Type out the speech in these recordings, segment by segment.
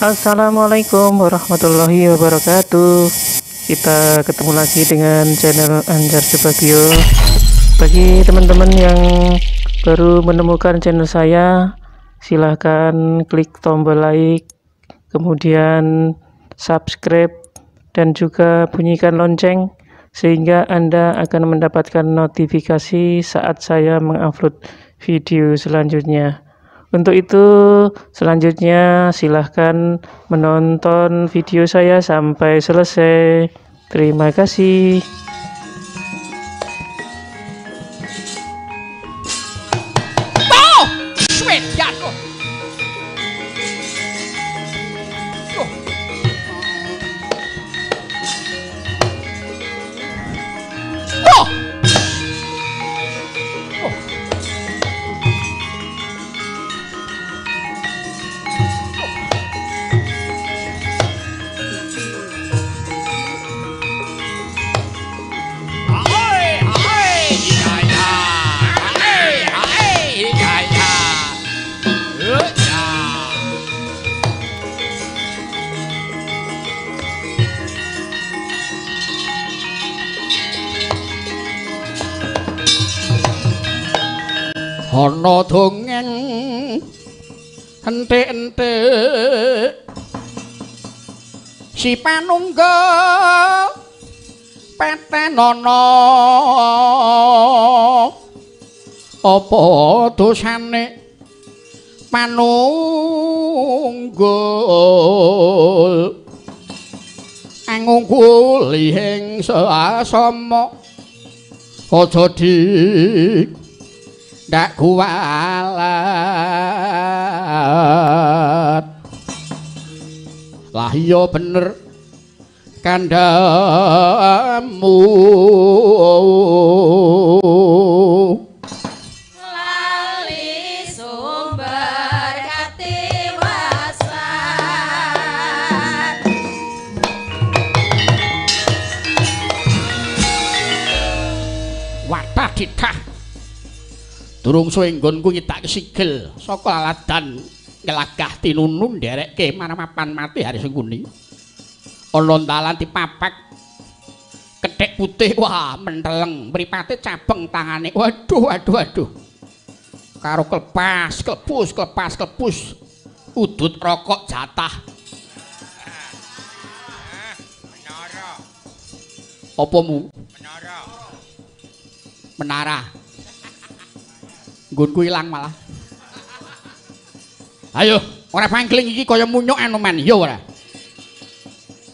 Assalamualaikum warahmatullahi wabarakatuh. Kita ketemu lagi dengan channel Anjar Subagio. Bagi teman-teman yang baru menemukan channel saya Silahkan klik tombol like Kemudian subscribe Dan juga bunyikan lonceng Sehingga Anda akan mendapatkan notifikasi saat saya mengupload video selanjutnya untuk itu, selanjutnya silahkan menonton video saya sampai selesai. Terima kasih. Ana dongeng. Entik-entik si panungga petenono apa dosane? Panunggul angunggul ing sasama aja dik ndak kualat lah iya bener kandamu ditah Durung suwe nggonku nyetak sigil saka laladan ngelagah tinunun nderekke maramapan mati hari sengkuni. Ana dalan dipapak kethek putih wah menteleng mripate cabeng tangane. Waduh waduh waduh. Karo kelepas, kelepus, kelepas, kelepus. Udut rokok jatah. Menara. Apamu? Menara. Menara. Nggonku ilang malah. Ayo, ora pangkling iki kaya munyuk anoman, ya ora.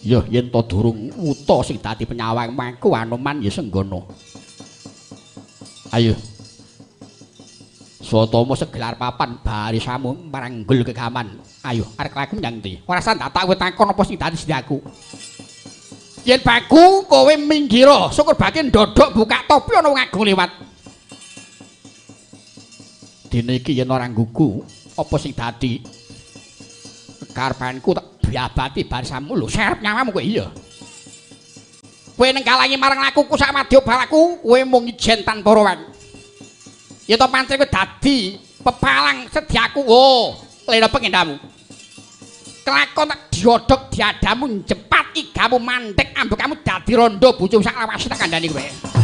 Ya yen to durung uta sing dadi penyawang mangku anoman ya senggono. Ayo. Swatama segelar papan barisamu maranggul kegaman. Ayo, arek laku menyang ndi? Ora san tak kowe takon apa sing dadi sindaku. Yen baku kowe minggiro, syukur bakin ndodok buka topi ana wong agung liwat. Dene iki yen ora nggugu apa sing dadi? Karepanku tak biabati barisamu lho serep nyawamu kowe iya? Kowe ning kalangi marang lakuku sak madya balaku kowe mung ijen tanpa rawan ya to pancen kowe dadi pepalang sediaku. Oh lena pengendamu. Kelakon tak diodok diadamu jepat igamu mandek ambek kamu dadi rondo bojo sak lawas tak kandhani kowe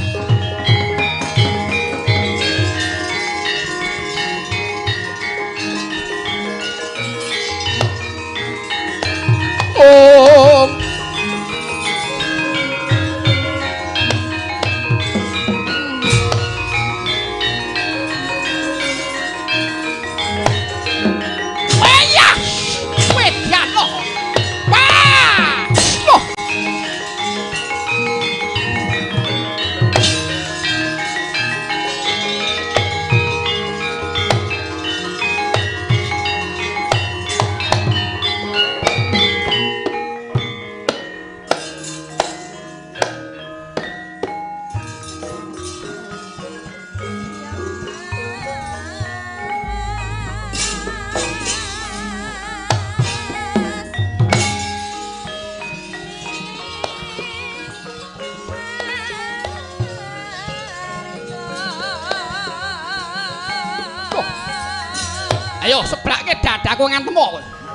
Dadaku ngantemu.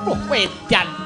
Oh, wedan.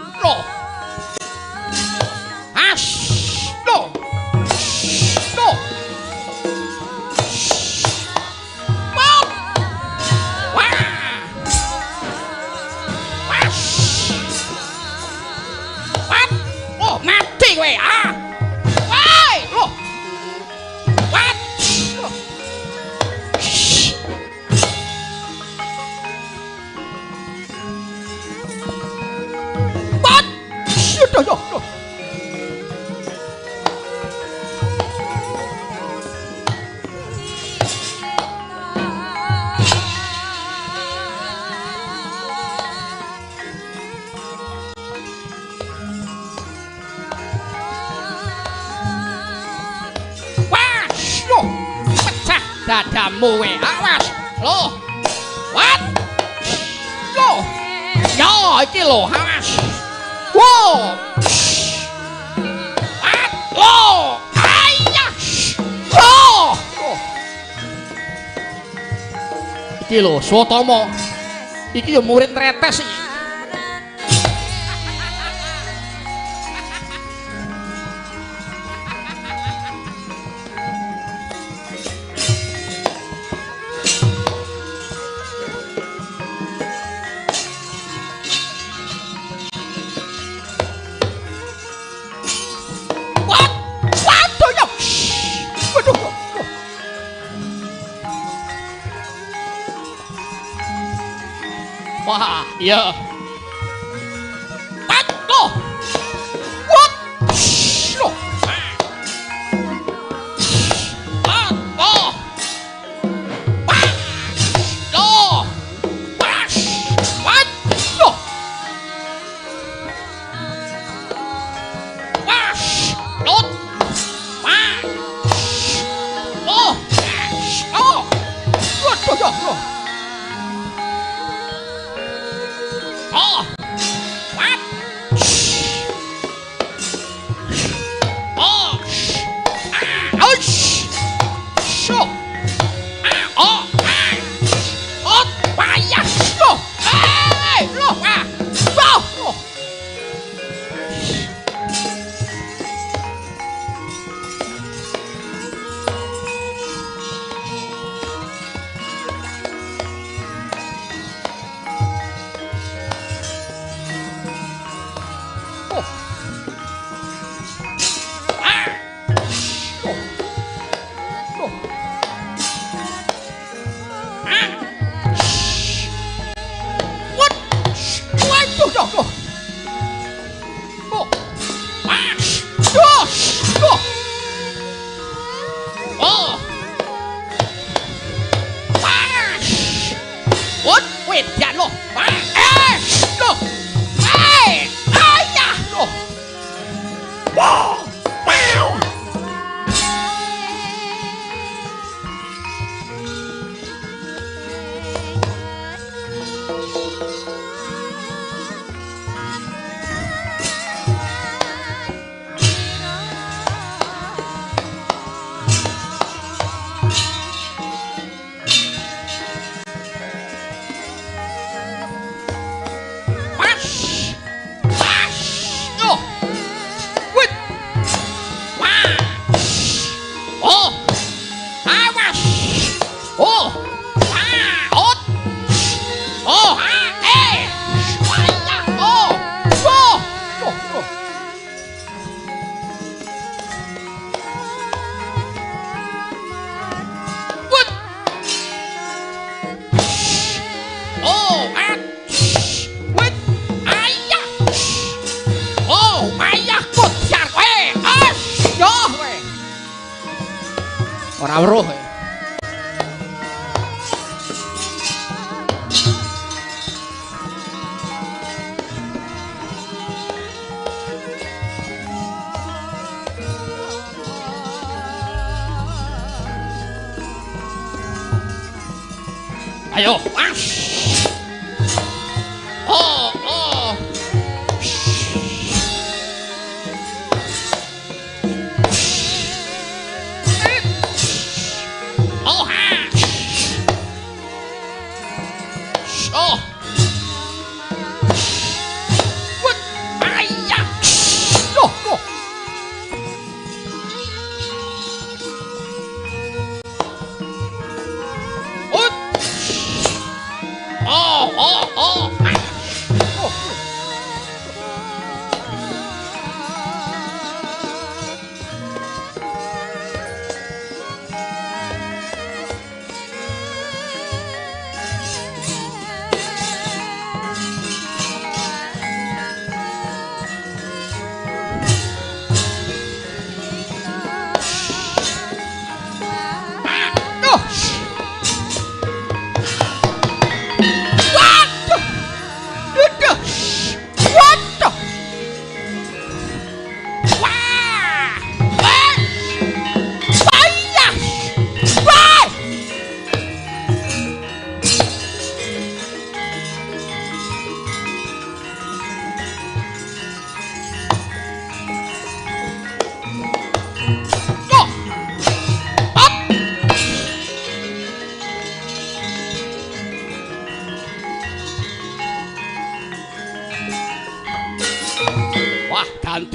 kamu we awas lo wat lo yo iki lo awas wo wat lo ayo lo iki lo suwotomo iki yo murid retes iki Hallelujah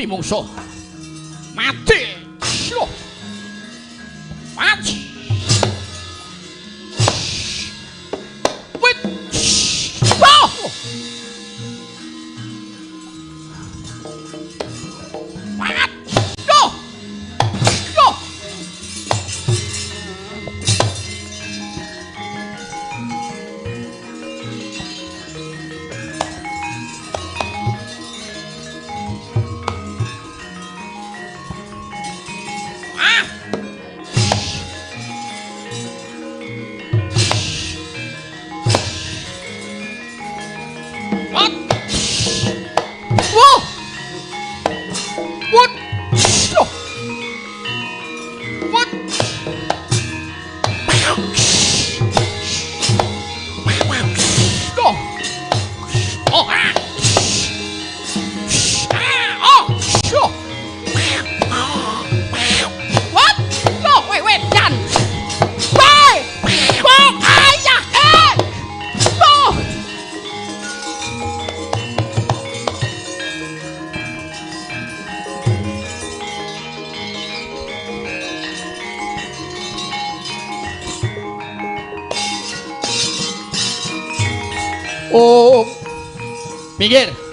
母说。Oh, minggir.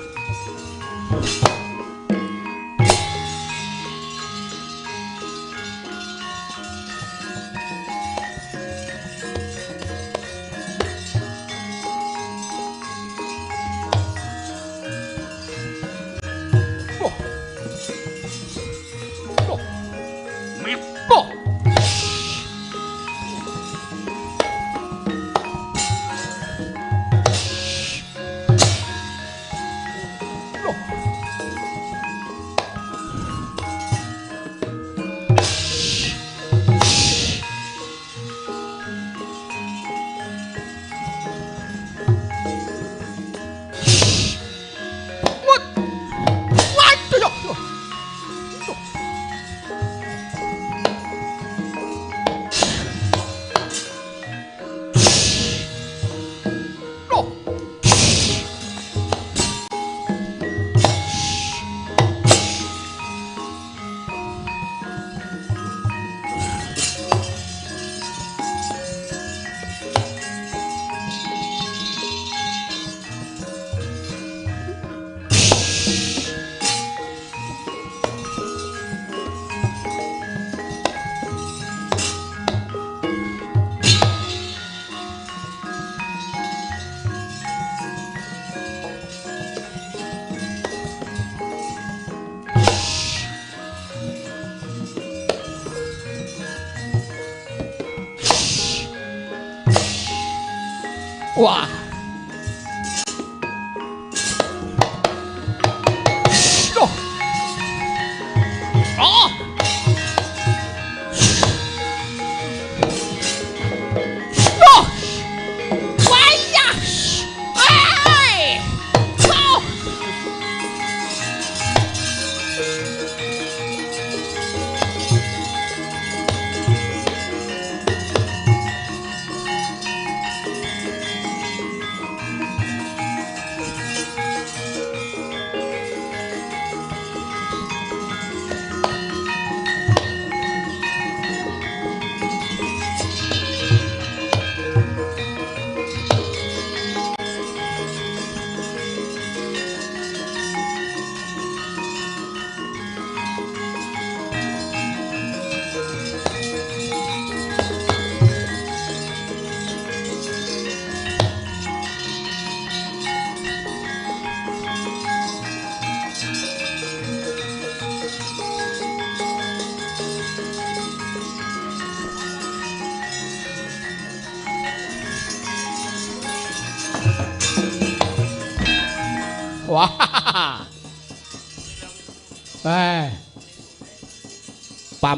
Wah.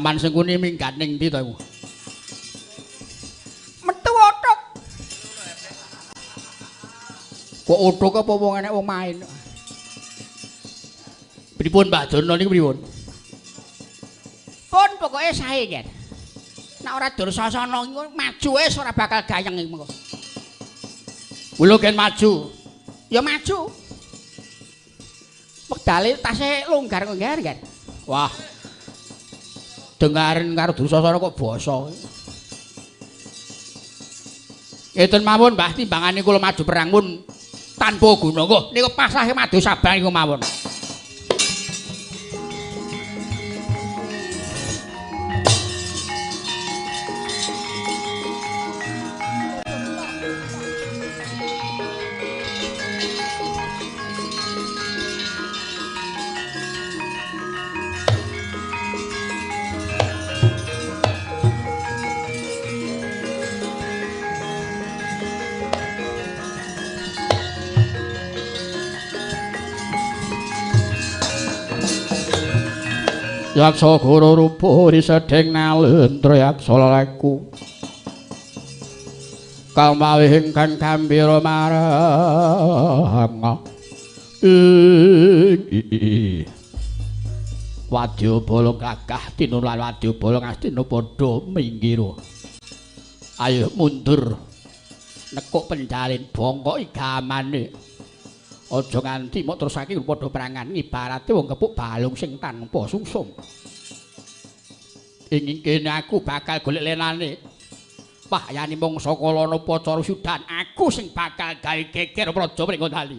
Paman sing minggat ning ndi to iku? Metu otok. Kok otok apa wong enek wong main? Pripun Mbak Dono niku pripun? Pun pokoke sae, Ger. Nek ora dursasana iku maju wis ora bakal gayeng iku. Kulo gen maju. Ya maju. medale tasih longgar-longgar kan. Wah. Dengaren karo Dursasana kok basa. Eten mawon Mbah timbangane kula maju perang pun tanpa guna kok. Niku pasrahe madu sabang iku mawon. Yaksa guru rupa risedheng nalendra yaksa leleku. Kalmawi ingkang gambira marang. Wadya bala gagah tinulan wadya bala ngastina padha minggir. Ayo mundur. Nekuk pendalin bongkok igamane. Aja nganti mok terus saking padha perangan ibarate wong kepuk balung sing tanpa sungsum. Ing kene aku bakal golek lenane. Pahyane mung saka lono pacara sudan aku sing bakal gawe geger praja mring Gondali.